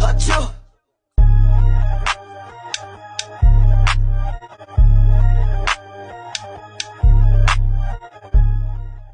Achoo.